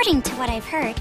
according to what I've heard.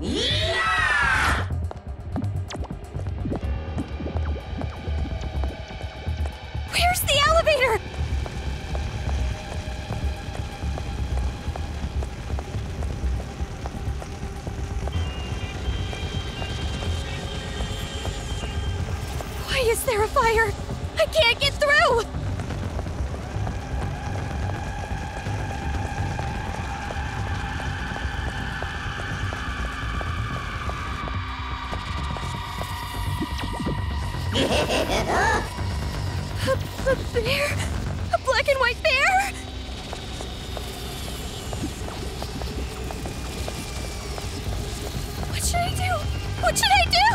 Where's the elevator? Why is there a fire? I can't get through! A, a bear? A black and white bear? What should I do? What should I do?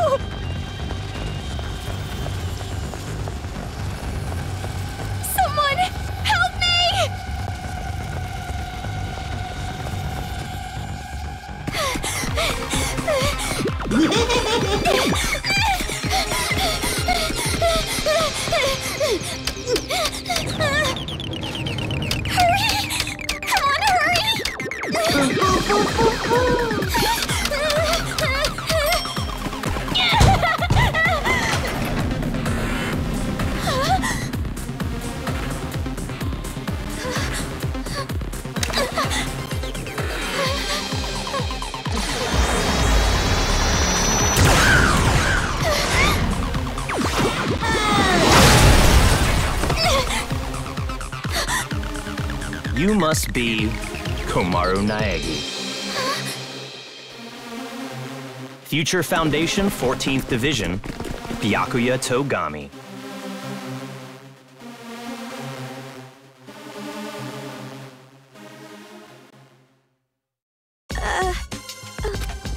You must be Komaru Naegi. Future Foundation 14th Division, Byakuya Togami.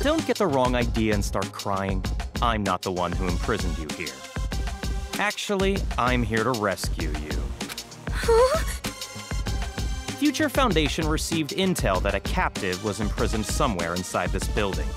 Don't get the wrong idea and start crying. I'm not the one who imprisoned you here. Actually, I'm here to rescue you. Future Foundation received intel that a captive was imprisoned somewhere inside this building.